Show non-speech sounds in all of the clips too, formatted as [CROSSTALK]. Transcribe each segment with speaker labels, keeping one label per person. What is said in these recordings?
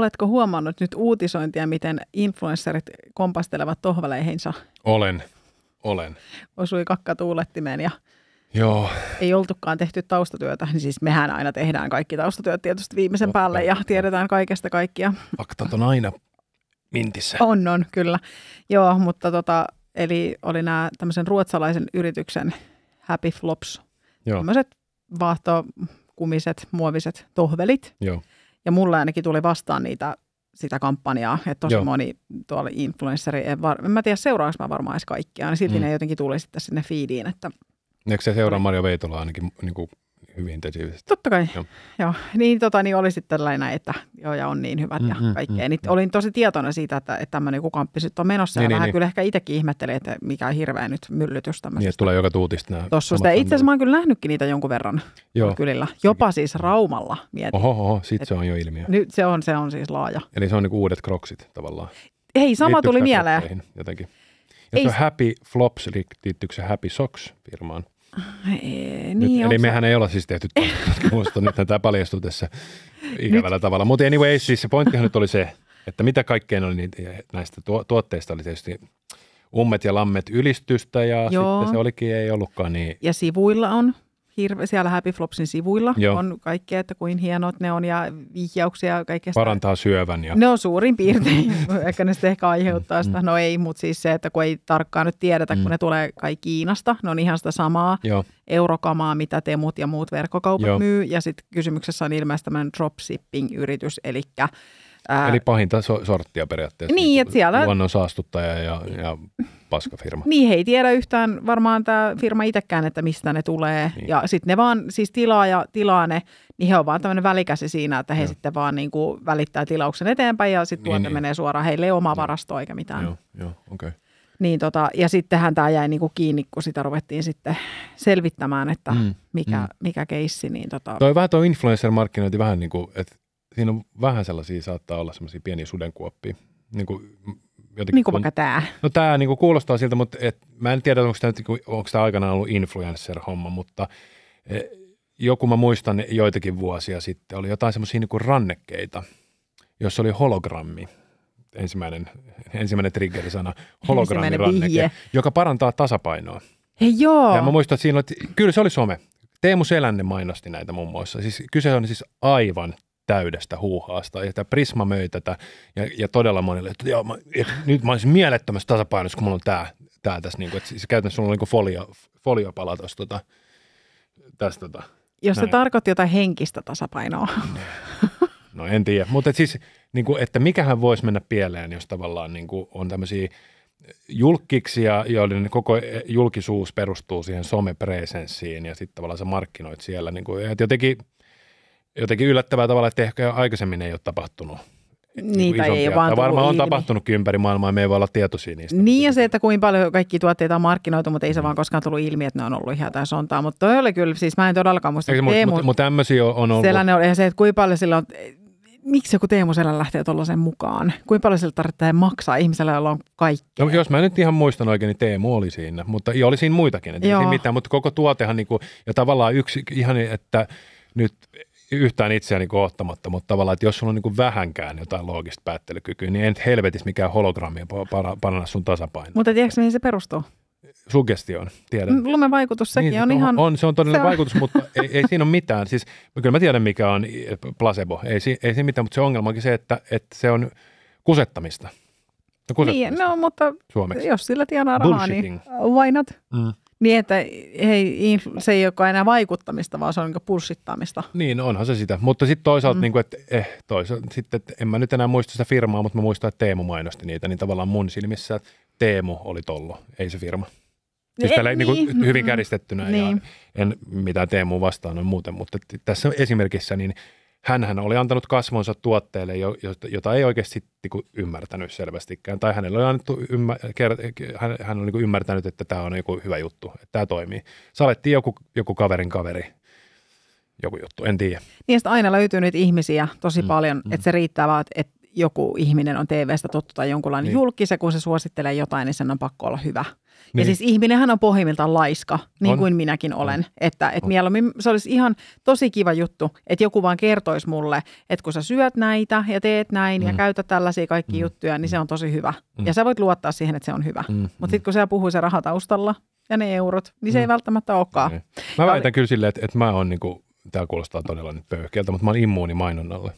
Speaker 1: oletko huomannut nyt uutisointia, miten influencerit kompastelevat tohvaleihinsa?
Speaker 2: Olen, olen.
Speaker 1: Osui kakka tuulettimeen ja
Speaker 2: Joo,
Speaker 1: ei oltukaan tehty taustatyötä. Niin siis mehän aina tehdään kaikki taustatyöt tietysti viimeisen
Speaker 2: Totta.
Speaker 1: päälle ja tiedetään kaikesta kaikkia.
Speaker 2: faktat on aina mintissä.
Speaker 1: On, on, kyllä. Joo, mutta tota, eli oli nämä tämmöisen ruotsalaisen yrityksen Happy Flops,
Speaker 2: Joo,
Speaker 1: tämmöiset vaahtokumiset, muoviset tohvelit.
Speaker 2: joo.
Speaker 1: Ja mulle ainakin tuli vastaan niitä sitä kampanjaa, että tosi
Speaker 2: Joo.
Speaker 1: moni tuolla influenssari, en, var, en mä tiedä seuraanko mä varmaan edes kaikkia, niin silti
Speaker 2: Mm.
Speaker 1: mm. ne jotenkin tuli sitten sinne feediin, että
Speaker 2: Eikö se seuraa Mario Veitola ainakin niin kuin hyvin intensiivisesti?
Speaker 1: totta kai,
Speaker 2: Joo.
Speaker 1: joo. Niin, tota, niin oli sitten tällainen, että joo ja on niin hyvät ja
Speaker 2: Mm, mm,
Speaker 1: kaikkea.
Speaker 2: mm,
Speaker 1: Niin,
Speaker 2: mm.
Speaker 1: olin tosi tietoinen siitä, että, että tämmöinen joku kamppi sitten on menossa
Speaker 2: Niin,
Speaker 1: ja
Speaker 2: niin,
Speaker 1: vähän
Speaker 2: niin.
Speaker 1: kyllä ehkä itsekin ihmettelin, että mikä hirveä nyt myllytys
Speaker 2: Niin, että
Speaker 1: tämmöisestä.
Speaker 2: tulee joka tuutista nämä.
Speaker 1: Itse asiassa mä oon kyllä nähnytkin niitä jonkun verran
Speaker 2: Joo.
Speaker 1: kylillä. Jopa siis Raumalla mietin.
Speaker 2: Oho, oho, sit se on jo ilmiö.
Speaker 1: Nyt se on, se on siis laaja.
Speaker 2: Eli se on niin uudet kroksit tavallaan.
Speaker 1: Hei, sama
Speaker 2: Liittyykö
Speaker 1: tuli mieleen.
Speaker 2: Jotenkin. Ja
Speaker 1: Ei
Speaker 2: se on Happy Flops, liittyykö se Happy Socks firmaan?
Speaker 1: Ei,
Speaker 2: Nyt,
Speaker 1: niin,
Speaker 2: eli
Speaker 1: onko se-
Speaker 2: mehän ei olla siis tehty tutkimusta, [LAUGHS] nyt tämä paljastuu tässä ikävällä tavalla. Mutta anyway, siis se pointtihan nyt oli se, että mitä kaikkea oli niitä, näistä tuo, tuotteista oli tietysti ummet ja lammet ylistystä ja
Speaker 1: Joo.
Speaker 2: sitten se olikin, ei ollutkaan niin.
Speaker 1: Ja sivuilla on, hirve, siellä Happy Flopsin sivuilla
Speaker 2: Joo.
Speaker 1: on kaikkea, että kuin hienot ne on ja vihjauksia ja kaikesta.
Speaker 2: Parantaa syövän ja
Speaker 1: Ne on suurin piirtein, [LAUGHS] ehkä ne sitten ehkä aiheuttaa sitä, no ei, mutta siis se, että kun ei tarkkaan nyt tiedetä,
Speaker 2: Mm.
Speaker 1: kun ne tulee kai Kiinasta, ne on ihan sitä samaa
Speaker 2: joo,
Speaker 1: eurokamaa, mitä Temut ja muut verkkokaupat
Speaker 2: Joo.
Speaker 1: myy, ja sitten kysymyksessä on ilmeisesti tämmöinen dropshipping-yritys, eli ää,
Speaker 2: eli pahinta so- sorttia periaatteessa.
Speaker 1: Niin,
Speaker 2: kuin
Speaker 1: että siellä-
Speaker 2: Luonnon saastuttaja ja, ja [LAUGHS] paskafirma.
Speaker 1: Niin, he ei tiedä yhtään varmaan tämä firma itsekään, että mistä ne tulee.
Speaker 2: Niin.
Speaker 1: Ja sitten ne vaan, siis tilaa ja tilaa ne, niin he on vaan tämmöinen välikäsi siinä, että he
Speaker 2: Joo.
Speaker 1: sitten vaan niin kuin välittää tilauksen eteenpäin ja sitten
Speaker 2: Niin,
Speaker 1: tuote
Speaker 2: niin.
Speaker 1: menee suoraan. Heille ei oma
Speaker 2: Joo.
Speaker 1: varasto eikä mitään.
Speaker 2: Joo, joo, okei. Okay.
Speaker 1: Niin tota, ja sittenhän tämä jäi niin kuin kiinni, kun sitä ruvettiin sitten selvittämään, että
Speaker 2: Mm,
Speaker 1: mikä,
Speaker 2: mm.
Speaker 1: mikä keissi. Niin tota,
Speaker 2: Toi vähän tuo influencer-markkinointi vähän niin kuin, että siinä on vähän sellaisia, saattaa olla sellaisia pieniä sudenkuoppia. Niin kuin, jotenkin,
Speaker 1: niin kuin vaikka tämä.
Speaker 2: No tämä niin kuin kuulostaa siltä, mutta et, mä en tiedä, onko tämä, onko tämä aikanaan ollut influencer-homma, mutta eh, joku mä muistan joitakin vuosia sitten, oli jotain semmoisia niin rannekkeita, jossa oli hologrammi. Ensimmäinen, ensimmäinen triggerisana, [LAUGHS] hologrammiranneke, joka parantaa tasapainoa.
Speaker 1: Hei joo,
Speaker 2: Ja mä muistan, että siinä oli, kyllä se oli some. Teemu Selänne mainosti näitä muun muassa. Siis kyse on siis aivan täydestä huuhaasta. Ja tämä Prisma möi tätä ja, ja todella monille, että, joo, mä, että nyt mä olisin mielettömässä tasapainossa, kun mulla on tämä, tämä tässä. Niin kuin, että siis käytännössä sulla on niin kuin folio, foliopala tuossa tota, tästä. Tota.
Speaker 1: jos se tarkoitti jotain henkistä tasapainoa. [LAUGHS]
Speaker 2: No en tiedä, mutta et siis, niin kuin, että mikähän voisi mennä pieleen, jos tavallaan niin kuin on tämmöisiä julkkiksia, joiden koko julkisuus perustuu siihen somepresenssiin ja sitten tavallaan sä markkinoit siellä. Niin kuin, että jotenkin, jotenkin yllättävää tavalla, että ehkä aikaisemmin ei ole tapahtunut.
Speaker 1: Niin, tai ei vaan
Speaker 2: varmaan on
Speaker 1: ilmi.
Speaker 2: tapahtunutkin ympäri maailmaa ja me ei voi olla tietoisia niistä.
Speaker 1: Niin ja se, että kuinka paljon kaikki tuotteita on markkinoitu, mutta ei se vaan koskaan tullut ilmi, että ne on ollut ihan jotain sontaa. Mutta toi oli kyllä, siis mä en todellakaan muista, että
Speaker 2: Mutta mut, mut tämmöisiä on, on ollut.
Speaker 1: Oli, ja se, että kuinka paljon sillä on, miksi joku Teemu Selän lähtee tuollaisen mukaan? Kuinka paljon sillä tarvitsee maksaa ihmiselle, jolla on kaikki?
Speaker 2: No, jos mä nyt ihan muistan oikein, niin Teemu oli siinä, mutta ja oli siinä muitakin, että ei siinä mitään, mutta koko tuotehan niinku, ja tavallaan yksi, ihan niin, että nyt yhtään itseäni niin ottamatta, mutta tavallaan, että jos sulla on niin vähänkään jotain loogista päättelykykyä, niin en helvetis mikään hologrammi para- paranna sun tasapaino.
Speaker 1: Mutta tiedätkö, mihin se perustuu?
Speaker 2: Sugestioon, tiedän.
Speaker 1: Lumen vaikutus, sekin
Speaker 2: Niin,
Speaker 1: on ihan...
Speaker 2: on, se on todellinen
Speaker 1: se on-
Speaker 2: vaikutus, mutta ei, ei siinä ole mitään. Siis, kyllä mä tiedän, mikä on placebo. Ei, ei siinä mitään, mutta se ongelma onkin se, että, että se on kusettamista. No,
Speaker 1: Niin,
Speaker 2: kusettamista
Speaker 1: no mutta
Speaker 2: suomeksi.
Speaker 1: jos sillä tienaa rahaa, niin why not?
Speaker 2: Mm.
Speaker 1: Niin, että hei, se ei olekaan enää vaikuttamista, vaan se on niin pulssittamista.
Speaker 2: Niin, onhan se sitä. Mutta sitten toisaalta,
Speaker 1: Mm.
Speaker 2: niin kuin, että eh, toisaalta, sitten, että en mä nyt enää muista sitä firmaa, mutta mä muistan, että Teemu mainosti niitä, niin tavallaan mun silmissä Teemu oli tollo, ei se firma. Siis
Speaker 1: Eh,
Speaker 2: tällä, niin.
Speaker 1: niin.
Speaker 2: Niin hyvin kärjistettynä ja
Speaker 1: Niin.
Speaker 2: en mitään Teemu vastaan on muuten, mutta tässä esimerkissä niin hänhän oli antanut kasvonsa tuotteelle, jo- jota, ei oikeasti niin kuin ymmärtänyt selvästikään. Tai hänelle oli annettu ymmär, hän, hän on niin kuin ymmärtänyt, että tämä on joku hyvä juttu, että tämä toimii. Salettiin joku, joku kaverin kaveri, joku juttu, en tiedä.
Speaker 1: Niistä aina löytyy niitä ihmisiä tosi
Speaker 2: Mm,
Speaker 1: paljon,
Speaker 2: mm.
Speaker 1: että se riittää vaan, että- joku ihminen on TV-stä tuttu tai jonkunlainen
Speaker 2: Niin.
Speaker 1: julkis, kun se suosittelee jotain, niin sen on pakko olla hyvä. Niin. Ja siis ihminenhän on pohjimmiltaan laiska, niin
Speaker 2: On.
Speaker 1: kuin minäkin olen. Että et
Speaker 2: On.
Speaker 1: mieluummin se olisi ihan tosi kiva juttu, että joku vaan kertoisi mulle, että kun sä syöt näitä ja teet näin ja
Speaker 2: Mm.
Speaker 1: käytät tällaisia kaikki
Speaker 2: Mm.
Speaker 1: juttuja, niin se on tosi hyvä.
Speaker 2: Mm.
Speaker 1: Ja sä voit luottaa siihen, että se on hyvä.
Speaker 2: Mm,
Speaker 1: Mutta sitten kun se puhuu se raha taustalla ja ne eurot, niin se
Speaker 2: Mm.
Speaker 1: ei välttämättä olekaan.
Speaker 2: Niin. Mä väitän kyllä silleen, että, että mä oon niinku, tää kuulostaa todella nyt pöyhkeältä, mutta mä oon immuuni mainonnalle.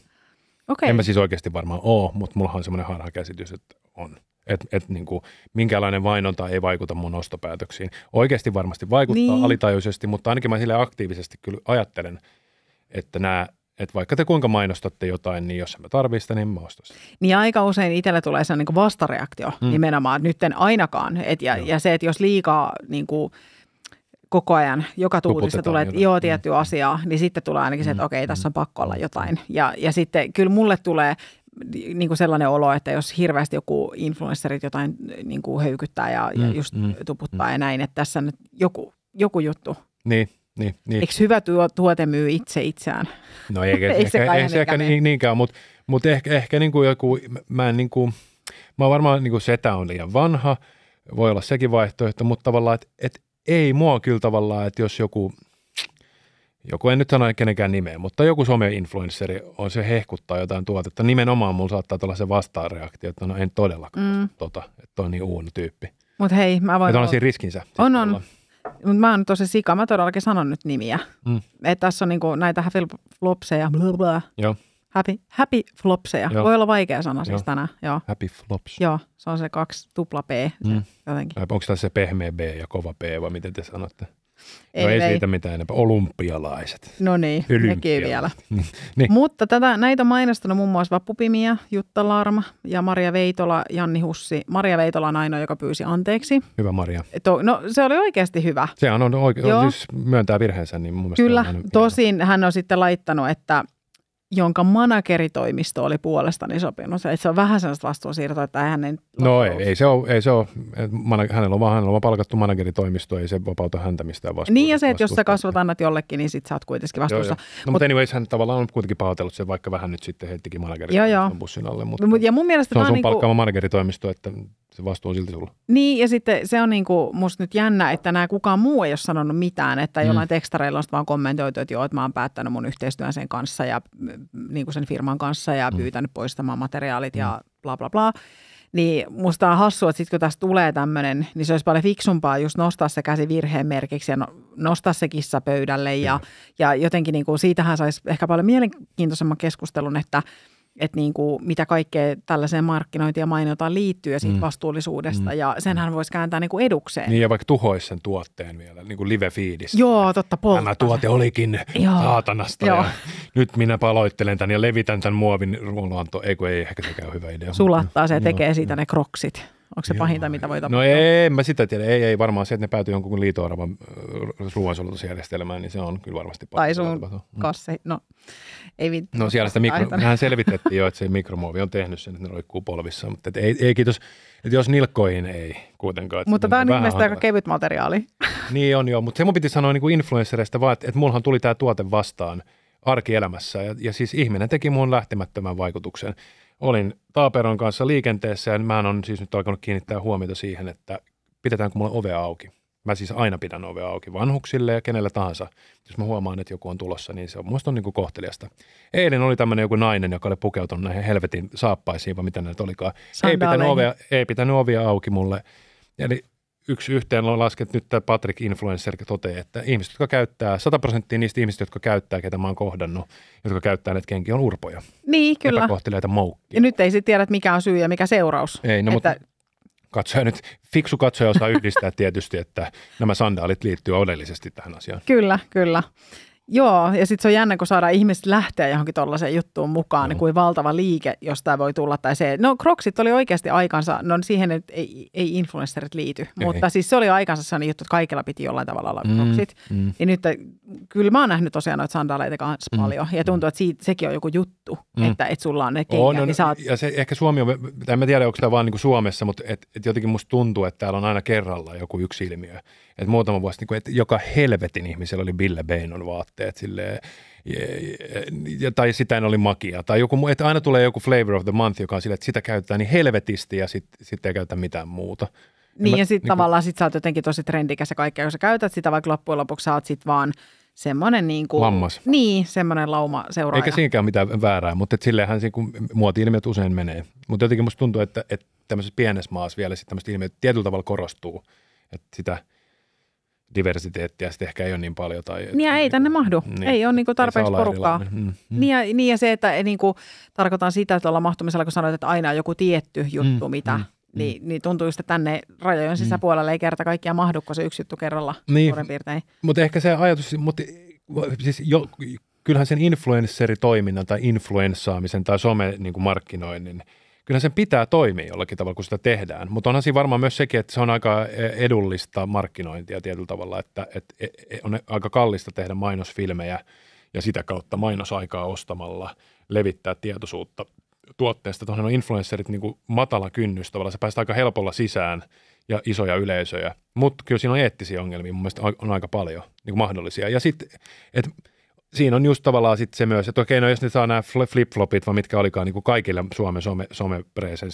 Speaker 1: Okei.
Speaker 2: En mä siis oikeasti varmaan oo, mutta mulla on semmoinen harha käsitys, että on. Että et niinku, minkälainen mainonta ei vaikuta mun ostopäätöksiin. Oikeasti varmasti vaikuttaa
Speaker 1: Niin.
Speaker 2: niin. alitajuisesti, mutta ainakin mä sille aktiivisesti kyllä ajattelen, että nämä että vaikka te kuinka mainostatte jotain, niin jos mä tarvii sitä, niin mä ostan sitä.
Speaker 1: Niin aika usein itselle tulee se niin vastareaktio mm. Nimenomaan, että nyt en ainakaan. Et ja,
Speaker 2: Joo.
Speaker 1: ja se, että jos liikaa niin kuin, koko ajan, joka tuutista tulee, että joo,
Speaker 2: Mm.
Speaker 1: asiaa, niin sitten tulee ainakin se, että
Speaker 2: Mm.
Speaker 1: okei, tässä on pakko olla
Speaker 2: Mm.
Speaker 1: jotain. Ja, ja sitten kyllä mulle tulee niin kuin sellainen olo, että jos hirveästi joku influencerit jotain niin kuin höykyttää ja, ja
Speaker 2: Mm,
Speaker 1: just
Speaker 2: mm,
Speaker 1: tuputtaa ja näin, että tässä nyt joku, joku juttu.
Speaker 2: Niin, niin, niin.
Speaker 1: Eikö hyvä tuo, tuote myy itse itseään?
Speaker 2: No eikä, [LAUGHS]
Speaker 1: Ei se
Speaker 2: ehkä, ei se ehkä niin, niinkään, mutta mut ehkä, ehkä niin kuin joku, mä en niin kuin, mä varmaan niin kuin setä on liian vanha, voi olla sekin vaihtoehto, mutta tavallaan, että et ei mua kyllä tavallaan, että jos joku, joku en nyt sano kenenkään nimeä, mutta joku some-influenssari on se hehkuttaa jotain tuotetta, nimenomaan mulla saattaa tulla se vastareaktio, että no en todellakaan
Speaker 1: Mm.
Speaker 2: tota, että on niin uuno tyyppi.
Speaker 1: Mutta hei, mä voin...
Speaker 2: Että on
Speaker 1: olla-
Speaker 2: siinä riskinsä.
Speaker 1: On, on.
Speaker 2: olla.
Speaker 1: Mutta mä oon tosi sika, mä todellakin sanon nyt nimiä.
Speaker 2: Mm.
Speaker 1: Että tässä on niinku näitä happy flopseja, blah, blah.
Speaker 2: Joo.
Speaker 1: Happy, happy flopseja.
Speaker 2: Joo.
Speaker 1: Voi olla vaikea sana siis
Speaker 2: Joo.
Speaker 1: tänään. Joo.
Speaker 2: Happy flops.
Speaker 1: Joo, se on se kaksi tupla P se
Speaker 2: Mm.
Speaker 1: jotenkin.
Speaker 2: Onko tässä se pehmeä B ja kova P vai miten te sanotte?
Speaker 1: Ei,
Speaker 2: no ei
Speaker 1: ei.
Speaker 2: siitä mitään enempää. Olympialaiset.
Speaker 1: No niin, nekin vielä. [LAUGHS]
Speaker 2: Niin.
Speaker 1: Mutta tätä, näitä on mainostanut muun muassa Vappupimia, Jutta Larma ja Maria Veitola, Janni Hussi. Maria Veitola on ainoa, joka pyysi anteeksi.
Speaker 2: Hyvä Maria.
Speaker 1: To, no se oli oikeasti hyvä.
Speaker 2: Sehän on oikein,
Speaker 1: Joo.
Speaker 2: siis myöntää virheensä, niin mun
Speaker 1: Kyllä, tosin hän on sitten laittanut, että jonka manageritoimisto oli puolestani sopinut. Että se on vähän sellaista vastuunsiirtoa, että hän ei...
Speaker 2: No ei, ei se ole, ei se ole. Hänellä on vaan, hänellä on palkattu manageritoimisto, ei se vapauta häntä mistään vastuuta.
Speaker 1: Niin ja se, että jos sä
Speaker 2: vastuusta.
Speaker 1: kasvat annat jollekin, niin sit sä oot kuitenkin
Speaker 2: Joo,
Speaker 1: vastuussa.
Speaker 2: joo. No, mutta anyways, hän tavallaan on kuitenkin pahoitellut sen, vaikka vähän nyt sitten heittikin
Speaker 1: Joo, joo.
Speaker 2: manageritoimiston bussin alle. Mutta
Speaker 1: Mut- Ja mun mielestä
Speaker 2: se on sun
Speaker 1: niinku,
Speaker 2: palkkaama manageritoimisto, että se vastuu on silti sulla.
Speaker 1: Niin, ja sitten se on niinku musta nyt jännä, että nämä kukaan muu ei ole sanonut mitään, että
Speaker 2: Mm.
Speaker 1: jollain tekstareilla on vaan kommentoitu, että joo, että mä oon päättänyt mun yhteistyön sen kanssa ja mm, niin kuin sen firman kanssa ja
Speaker 2: Mm.
Speaker 1: pyytänyt poistamaan materiaalit ja bla bla bla. Niin musta on hassua, että sitten kun tästä tulee tämmöinen, niin se olisi paljon fiksumpaa just nostaa se käsi virheen merkiksi ja no, nostaa se kissa pöydälle. Ja, ja jotenkin niin kuin, siitähän saisi ehkä paljon mielenkiintoisemman keskustelun, että että niin kuin, mitä kaikkea tällaiseen markkinointiin ja mainontaan liittyy ja siitä
Speaker 2: Mm.
Speaker 1: vastuullisuudesta.
Speaker 2: Mm.
Speaker 1: Ja senhän voisi kääntää niin kuin edukseen.
Speaker 2: Niin ja vaikka tuhoisi sen tuotteen vielä, niin kuin live-feedissä.
Speaker 1: Joo, totta, polttaa.
Speaker 2: Tämä tuote olikin
Speaker 1: Joo.
Speaker 2: saatanasta
Speaker 1: Joo.
Speaker 2: ja nyt minä paloittelen tämän ja levitän tämän muovin ruoanto. Ei kun ei ehkä sekään hyvä idea.
Speaker 1: Sulattaa se ja tekee siitä ne kroksit. Onko se
Speaker 2: Joo.
Speaker 1: pahinta, mitä voi tapahtua?
Speaker 2: No ei, en mä sitä tiedä. Ei, ei varmaan se, että ne päätyy jonkun liito-oravan äh, ruoansulatusjärjestelmään, niin se on kyllä varmasti
Speaker 1: Tai
Speaker 2: pahin,
Speaker 1: sun
Speaker 2: mitä tapahtuu. Mm.
Speaker 1: Kasse, no ei vittu.
Speaker 2: No siellä sitä mikro, mehän selvitettiin jo, että se mikromuovi on tehnyt sen, että ne roikkuu polvissa, mutta et ei, ei kiitos, että jos nilkkoihin ei kuitenkaan.
Speaker 1: Mutta tämä on
Speaker 2: vähän
Speaker 1: ilmeisesti aika kevyt materiaali.
Speaker 2: Niin on joo, mutta se mun piti sanoa niin kuin influenssereista vaan, että, että mullahan tuli tämä tuote vastaan arkielämässä ja, ja siis ihminen teki muun lähtemättömän vaikutuksen. Olin Taaperon kanssa liikenteessä ja mä on siis nyt alkanut kiinnittää huomiota siihen, että pidetäänkö mulle ovea auki. Mä siis aina pidän ovea auki vanhuksille ja kenelle tahansa. Jos mä huomaan, että joku on tulossa, niin se on musta on niin kuin kohteliasta. Eilen oli tämmöinen joku nainen, joka oli pukeutunut näihin helvetin saappaisiin, vai mitä näitä olikaan. Ei pitänyt, ovea, ei pitänyt ovea auki mulle. Eli yksi yhteen on laskenut nyt tämä Patrick Influencer toteaa, että ihmiset, jotka käyttää, 100 prosenttia niistä ihmisistä, jotka käyttää, ketä mä oon kohdannut, jotka käyttää näitä kenkiä, on urpoja.
Speaker 1: Niin, kyllä.
Speaker 2: Epäkohteliaita moukkia.
Speaker 1: Ja nyt ei sitten tiedä, mikä on syy ja mikä seuraus.
Speaker 2: Ei, no
Speaker 1: että,
Speaker 2: mutta katsoja nyt, fiksu katsoja osaa [LAUGHS] yhdistää tietysti, että nämä sandaalit liittyy oleellisesti tähän asiaan.
Speaker 1: Kyllä, kyllä. Joo, ja sitten se on jännä, kun saadaan ihmiset lähteä johonkin tuollaiseen juttuun mukaan, niin
Speaker 2: Mm.
Speaker 1: kuin valtava liike, josta voi tulla. Tai se, no Crocsit oli oikeasti aikansa, no siihen nyt ei, ei influencerit liity,
Speaker 2: Ei.
Speaker 1: mutta siis se oli aikansa sellainen juttu, että kaikilla piti jollain tavalla olla
Speaker 2: Mm,
Speaker 1: Crocsit.
Speaker 2: mm.
Speaker 1: Ja nyt kyllä mä oon nähnyt tosiaan noita sandaaleita kanssa
Speaker 2: Mm,
Speaker 1: paljon, ja tuntuu, että siitä, sekin on joku juttu,
Speaker 2: Mm.
Speaker 1: että, että sulla on ne kengät,
Speaker 2: On, on,
Speaker 1: niin oot,
Speaker 2: ja se, ehkä Suomi on, tai en mä tiedä, onko tämä vaan niin kuin Suomessa, mutta et, et jotenkin musta tuntuu, että täällä on aina kerralla joku yksi ilmiö. Et muutama vuosi, niin kuin, että joka helvetin ihmisellä oli Bille Beinon vaatteet silleen, ja, ja, tai sitä oli makia. Tai joku, että aina tulee joku flavor of the month, joka on silleen, että sitä käytetään niin helvetisti ja sitten sit ei käytetä mitään muuta.
Speaker 1: Niin
Speaker 2: mä-
Speaker 1: ja sitten
Speaker 2: niinku-
Speaker 1: tavallaan sit sä oot jotenkin tosi trendikäs ja kaikkea, kun sä käytät sitä, vaikka loppujen lopuksi sä oot sit vaan semmoinen niin kuin,
Speaker 2: Lammas.
Speaker 1: Niin, semmoinen lauma seuraaja.
Speaker 2: Eikä siinäkään mitään väärää, mutta et silleenhän siinä, kun muoti-ilmiöt usein menee. Mutta jotenkin musta tuntuu, että, että tämmöisessä pienessä maassa vielä sitten tämmöiset ilmiöt tietyllä tavalla korostuu. Että sitä diversiteettiä sitten ehkä ei ole niin paljon. Tai,
Speaker 1: Niin ei tänne mahdu.
Speaker 2: Niin.
Speaker 1: Ei ole niin kuin tarpeeksi porukkaa.
Speaker 2: Mm, mm.
Speaker 1: Niin ja, niin ja se, että niin kuin, tarkoitan sitä, että ollaan mahtumisella, kun sanoit, että aina on joku tietty juttu,
Speaker 2: Mm,
Speaker 1: mitä,
Speaker 2: mm,
Speaker 1: niin, niin tuntuu just, että tänne rajojen sisäpuolelle ei kerta kaikkiaan mahdu, kun se yksi juttu kerralla
Speaker 2: Niin.
Speaker 1: suurin piirtein.
Speaker 2: Mutta ehkä se ajatus, mutta siis jo, kyllähän sen influenceritoiminnan tai influenssaamisen tai some niin kyllähän sen pitää toimia jollakin tavalla, kun sitä tehdään. Mutta onhan siinä varmaan myös sekin, että se on aika edullista markkinointia tietyllä tavalla, että, että on aika kallista tehdä mainosfilmejä ja sitä kautta mainosaikaa ostamalla levittää tietoisuutta tuotteesta. Tuohon on influencerit niin kuin matala kynnys tavallaan, se päästään aika helpolla sisään ja isoja yleisöjä. Mutta kyllä siinä on eettisiä ongelmia, mun mielestä on aika paljon niin kuin mahdollisia. Ja sitten, että siinä on just tavallaan sitten se myös, että okei, no jos ne saa nämä flip-flopit, vai mitkä olikaan niin kuin kaikille Suomen some, some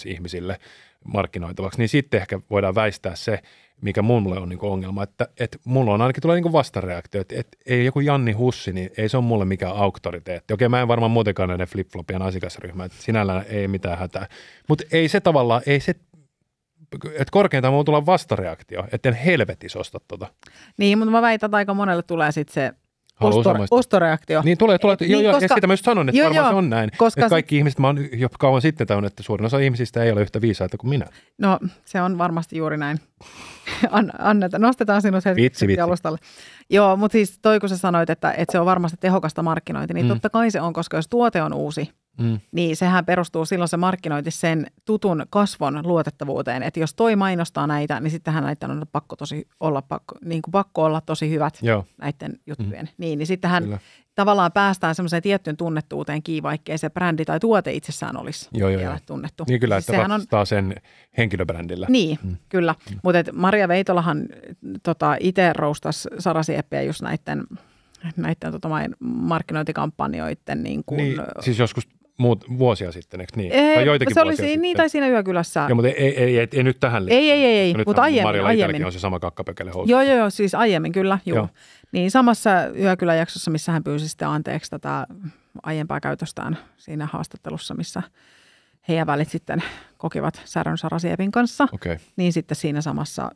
Speaker 2: ihmisille markkinoitavaksi, niin sitten ehkä voidaan väistää se, mikä mulle on niin kuin ongelma, että, että mulla on ainakin tulee niin kuin vastareaktio, että, että ei joku Janni Hussi, niin ei se ole mulle mikään auktoriteetti. Okei, mä en varmaan muutenkaan näiden flip-flopien asiakasryhmä, että sinällään ei mitään hätää. Mutta ei se tavallaan, ei se, että korkeintaan mulla tulee vastareaktio, että en helvetis osta tota.
Speaker 1: Niin, mutta mä väitän, että aika monelle tulee sitten se osto, ostoreaktio.
Speaker 2: Niin tulee, tulee.
Speaker 1: Niin,
Speaker 2: joo, joo,
Speaker 1: koska-
Speaker 2: ja sitä mä just sanon, että
Speaker 1: Joo,
Speaker 2: varmaan
Speaker 1: joo,
Speaker 2: se on näin.
Speaker 1: koska
Speaker 2: että
Speaker 1: se-
Speaker 2: kaikki ihmiset, mä oon jo kauan sitten tajunnut, että suurin osa ihmisistä ei ole yhtä viisaita kuin minä.
Speaker 1: No, se on varmasti juuri näin. [LAUGHS] An, anneta, nostetaan sinut hetki
Speaker 2: Vitsi, vitsi.
Speaker 1: alustalle. Joo, mutta siis toi kun sä sanoit, että, että se on varmasti tehokasta markkinointia, niin
Speaker 2: mm.
Speaker 1: totta kai se on, koska jos tuote on uusi,
Speaker 2: Mm.
Speaker 1: niin sehän perustuu silloin se markkinointi sen tutun kasvon luotettavuuteen. Että jos toi mainostaa näitä, niin sittenhän näiden on pakko, tosi olla, pakko, niin kuin pakko olla tosi hyvät
Speaker 2: Joo,
Speaker 1: näiden juttujen. Mm. Niin, niin sittenhän
Speaker 2: kyllä.
Speaker 1: tavallaan päästään semmoiseen tiettyyn tunnettuuteen kiinni, vaikkei se brändi tai tuote itsessään olisi
Speaker 2: Joo,
Speaker 1: vielä
Speaker 2: joo.
Speaker 1: tunnettu.
Speaker 2: Niin kyllä,
Speaker 1: Siis
Speaker 2: että
Speaker 1: sehän on,
Speaker 2: vastaa sen henkilöbrändillä.
Speaker 1: niin,
Speaker 2: Mm.
Speaker 1: mm. kyllä. Mm. Mutta Maria Veitolahan tota, itse roustasi Sara Sieppiä just näiden, näiden tota, markkinointikampanjoiden niin kuin,
Speaker 2: niin, siis joskus muut, vuosia sitten, eikö niin?
Speaker 1: Ee,
Speaker 2: tai joitakin
Speaker 1: se oli
Speaker 2: vuosia
Speaker 1: si-
Speaker 2: sitten.
Speaker 1: niin, tai siinä yökylässä.
Speaker 2: Joo, mutta ei, ei, ei, ei, ei nyt tähän liittyen.
Speaker 1: Ei, ei, ei, ei, mutta aiemmin, aiemmin.
Speaker 2: on se sama kakkapökele housu.
Speaker 1: Joo, joo, joo, siis aiemmin kyllä, juu.
Speaker 2: Joo.
Speaker 1: Niin samassa yökyläjaksossa, missä hän pyysi sitten anteeksi tätä aiempaa käytöstään siinä haastattelussa, missä he ja välit sitten kokivat Särön Sarasiepin kanssa,
Speaker 2: Okei. Okay.
Speaker 1: niin sitten siinä samassa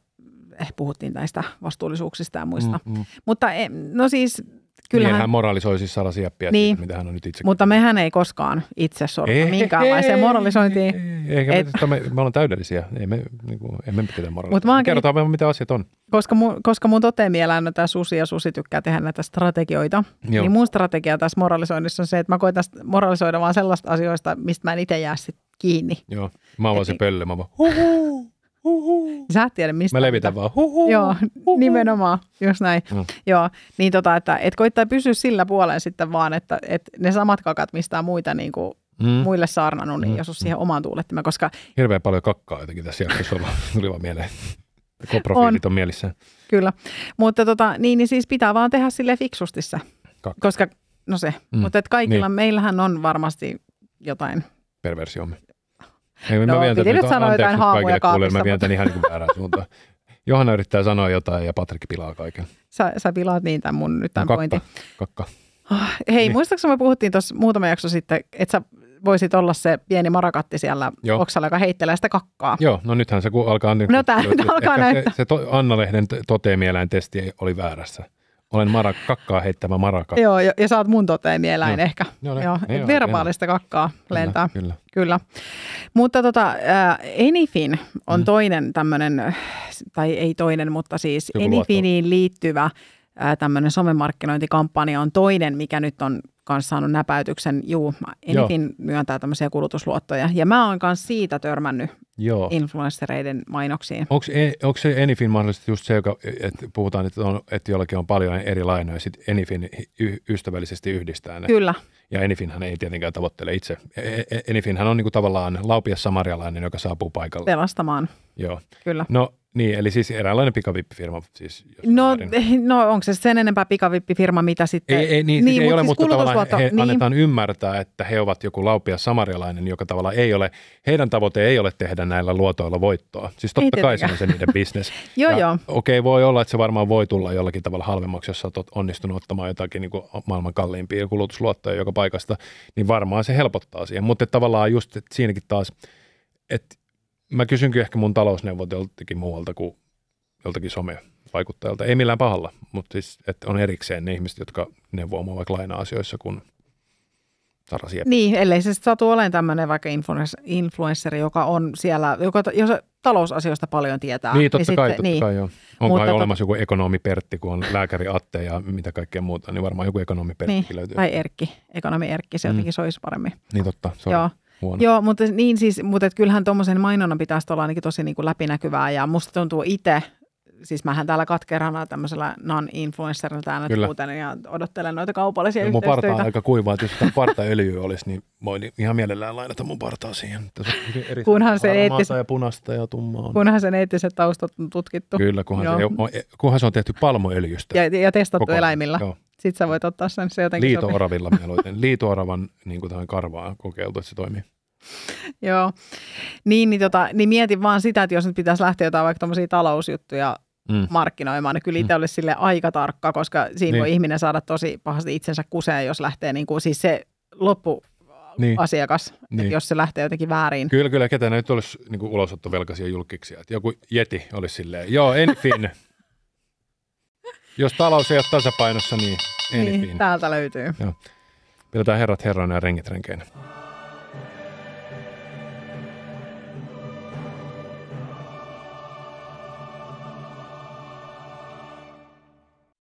Speaker 1: eh, puhuttiin näistä vastuullisuuksista ja muista. Mm.
Speaker 2: Mm, mm.
Speaker 1: Mutta eh, no siis
Speaker 2: Kyllähän...
Speaker 1: kyllähän,
Speaker 2: Niin, hän moralisoi siis Sara Sieppiä,
Speaker 1: Niin.
Speaker 2: mitä hän on nyt itse.
Speaker 1: mutta mehän ei koskaan itse sortua minkäänlaiseen moralisointiin.
Speaker 2: Ei, ei, eikä
Speaker 1: Et-
Speaker 2: me, me, me ollaan täydellisiä. Ei me, niin kuin, emme pitää moralisoida. Kerrotaan vaan, mitä asiat on.
Speaker 1: Koska mun, koska mun toteen mielään on tämä Susi ja Susi tykkää tehdä näitä strategioita,
Speaker 2: Joo.
Speaker 1: Niin mun strategia tässä moralisoinnissa on se, että mä koitan moralisoida vaan sellaista asioista, mistä mä en itse jää sit kiinni.
Speaker 2: Joo. Mä oon vaan se
Speaker 1: Et-
Speaker 2: pöllö. Mä vaan huhu.
Speaker 1: Sä et tiedä mistä.
Speaker 2: Mä levitän vaan huhu.
Speaker 1: Joo,
Speaker 2: huhu.
Speaker 1: nimenomaan, just näin.
Speaker 2: Mm.
Speaker 1: Joo, niin tota, että et koittaa pysyä sillä puolen sitten vaan, että et ne samat kakat, mistä on muita niin kuin,
Speaker 2: Mm.
Speaker 1: muille saarnannut, niin
Speaker 2: Mm.
Speaker 1: jos siihen omaan tuulettimeen, koska
Speaker 2: Hirveän paljon kakkaa jotenkin tässä jaksossa. Tuli vaan mieleen. On, on mielissään.
Speaker 1: kyllä. Mutta tota, niin, niin siis pitää vaan tehdä sille fiksusti se,
Speaker 2: Kakka.
Speaker 1: koska no se,
Speaker 2: Mm.
Speaker 1: mutta et kaikilla,
Speaker 2: niin.
Speaker 1: meillähän on varmasti jotain
Speaker 2: perversiomme. Ei,
Speaker 1: No, piti nyt sanoa jotain haamuja
Speaker 2: kuulijoille, mä
Speaker 1: kaapista,
Speaker 2: vien tämän ihan niin kuin väärään suuntaan. Johanna yrittää sanoa jotain ja Patrik pilaa kaiken.
Speaker 1: Sä, sä pilaat niin tämän mun nyt tämän
Speaker 2: No,
Speaker 1: pointin.
Speaker 2: kakka.
Speaker 1: Ah, Hei,
Speaker 2: Niin.
Speaker 1: muistaakseni me puhuttiin tuossa muutama jakso sitten, että sä voisit olla se pieni marakatti siellä
Speaker 2: Joo.
Speaker 1: oksalla, joka heittelee sitä kakkaa.
Speaker 2: Joo, no nythän se kun alkaa... Nyt,
Speaker 1: No nyt alkaa näyttää.
Speaker 2: Se, se to, Anna-lehden t- toteamieläin testi oli väärässä. Olen mara, kakkaa heittämä maraka.
Speaker 1: Joo, ja, ja sä oot mun toteen mieläin
Speaker 2: Joo.
Speaker 1: ehkä.
Speaker 2: Joo,
Speaker 1: Joo,
Speaker 2: on-
Speaker 1: verbaalista kakkaa lentää.
Speaker 2: Kyllä, kyllä.
Speaker 1: Kyllä. Mutta tota, äh, Enifin on
Speaker 2: Mm.
Speaker 1: toinen tämmöinen, tai ei toinen, mutta siis
Speaker 2: Joku
Speaker 1: Enifiniin liittyvä äh, tämmöinen somemarkkinointikampanja on toinen, mikä nyt on kanssa saanut näpäytyksen. Juu, Enifin myöntää tämmöisiä kulutusluottoja. Ja mä oon kanssa siitä törmännyt
Speaker 2: Joo.
Speaker 1: influenssereiden mainoksiin.
Speaker 2: Onko, onko se Enifin mahdollisesti just se, joka, että puhutaan, että, on, että jollakin on paljon eri lainoja, ja sitten Enifin ystävällisesti yhdistää ne.
Speaker 1: Kyllä,
Speaker 2: Ja Enifinhän ei tietenkään tavoittele itse. E- e- Enifinhän on niinku tavallaan laupias samarialainen, joka saapuu paikalle.
Speaker 1: pelastamaan,
Speaker 2: Joo.
Speaker 1: kyllä.
Speaker 2: No niin, eli siis eräänlainen pikavippifirma. Siis
Speaker 1: No,
Speaker 2: määrin.
Speaker 1: no onko se sen enempää pikavippifirma, mitä sitten...
Speaker 2: Ei, ei, niin, niin ei
Speaker 1: mut
Speaker 2: ole, mutta tavallaan
Speaker 1: luotto,
Speaker 2: he
Speaker 1: niin.
Speaker 2: annetaan ymmärtää, että he ovat joku laupia samarialainen, joka tavallaan ei ole, heidän tavoite ei ole tehdä näillä luotoilla voittoa. Siis totta
Speaker 1: Ei
Speaker 2: kai se on se niiden bisnes. [LAUGHS]
Speaker 1: Joo,
Speaker 2: Ja
Speaker 1: joo.
Speaker 2: Okei, voi olla, että se varmaan voi tulla jollakin tavalla halvemmaksi, jos oot onnistunut ottamaan jotakin niin kuin maailman kalliimpia kulutusluottoja joka paikasta, niin varmaan se helpottaa siihen. Mutta tavallaan just että siinäkin taas, että mä kysynkin ehkä mun talousneuvot joltakin muualta kuin joltakin somevaikuttajalta. Ei millään pahalla, mutta siis, että on erikseen ne ihmiset, jotka neuvoo mua vaikka laina-asioissa, kun Sara Sieppi.
Speaker 1: Niin, ellei se sitten satu olemaan tämmöinen vaikka influens- influenssari, joka on siellä, joka, jos talousasioista paljon tietää.
Speaker 2: Niin, totta kai,
Speaker 1: sitten-
Speaker 2: totta kai joo. Onko
Speaker 1: Mutta
Speaker 2: olemassa joku ekonomi Pertti, kun on lääkäri Atte ja mitä kaikkea muuta, niin varmaan joku ekonomi Pertti
Speaker 1: Niin,
Speaker 2: löytyy.
Speaker 1: tai Erkki, ekonomi Erkki, se
Speaker 2: Mm.
Speaker 1: jotenkin soisi paremmin.
Speaker 2: Niin totta, sorry.
Speaker 1: Joo.
Speaker 2: Huono.
Speaker 1: Joo, mutta niin siis, mutta et kyllähän tuommoisen mainonnan pitäisi olla ainakin tosi niin kuin läpinäkyvää ja musta tuntuu itse, siis mähän täällä katkerana tämmöisellä non-influencerilla täällä
Speaker 2: Kyllä.
Speaker 1: nyt kuuntelen ja odottelen noita kaupallisia
Speaker 2: Ja mun parta on aika kuivaa, että jos tämä partaöljy olisi, niin voin ihan mielellään lainata mun partaa siihen. Tässä on hyvin eri
Speaker 1: Kunhan se eettis-
Speaker 2: ja punaista ja tummaa.
Speaker 1: Kunhan sen eettiset taustat on tutkittu
Speaker 2: Kyllä, kunhan
Speaker 1: Joo.
Speaker 2: se, on, kunhan se on tehty palmoöljystä.
Speaker 1: ja, ja testattu eläimillä.
Speaker 2: Joo.
Speaker 1: Sitten sä voit ottaa sen, se jotenkin sopii.
Speaker 2: Liito-oravilla mieluiten. Liito-oravan niin kuin tähän karvaan kokeiltu, että se toimii.
Speaker 1: Joo. Niin, niin, tota, niin mietin vaan sitä, että jos nyt pitäisi lähteä jotain vaikka tämmöisiä talousjuttuja
Speaker 2: Mm.
Speaker 1: markkinoimaan, niin kyllä itse olisi sille aika tarkka, koska siinä
Speaker 2: Niin.
Speaker 1: voi ihminen saada tosi pahasti itsensä kuseen, jos lähtee niin kuin, siis se
Speaker 2: Niin.
Speaker 1: loppuasiakas, niin.
Speaker 2: Niin.
Speaker 1: että jos se lähtee jotenkin väärin.
Speaker 2: Kyllä, kyllä, ketä nyt olisi niin kuin ulosottovelkaisia julkiksia. Että joku jeti olisi silleen, joo, Enfin. [LAUGHS] Jos talous ei ole tasapainossa, niin
Speaker 1: Niin,
Speaker 2: Enfin.
Speaker 1: täältä löytyy.
Speaker 2: Pidetään herrat herran ja rengit renkeinä.